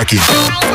aqui.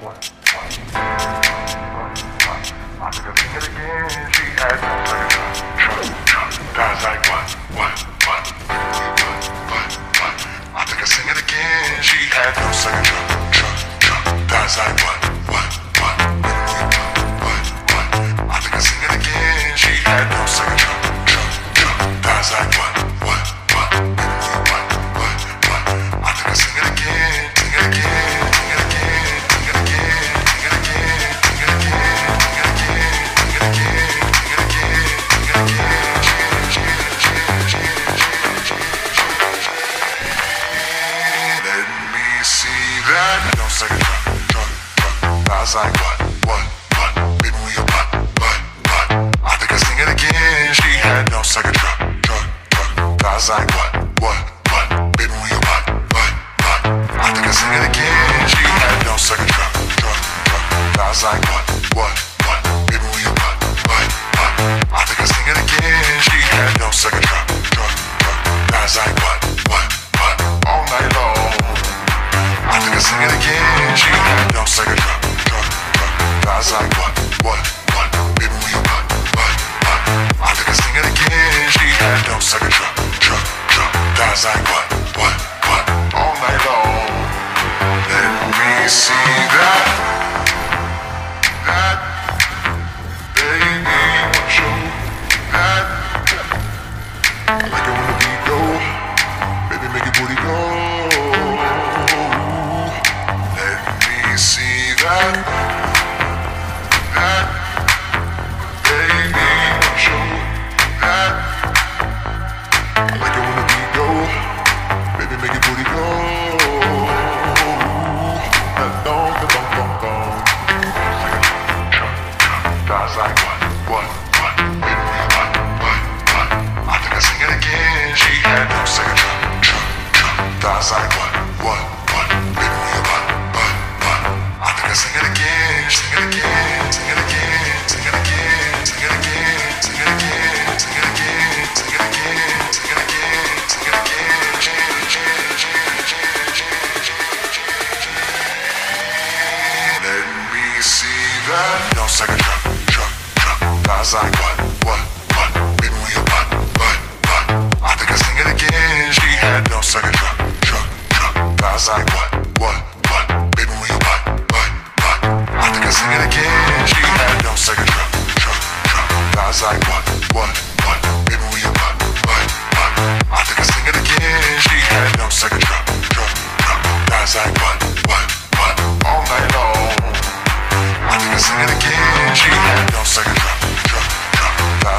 I it again, she like what, what, what, what, what, I think I sing it again, she had no second. truck, like what, what, what, what, what, like what? was like, what, what, what, all night long. Let me see. see that? No second drop. I like, what, what, what? Maybe we a. I think I sing it again. She had no. I what, what, what? We a. I think I sing it again. She had no second drop. I like, what, what?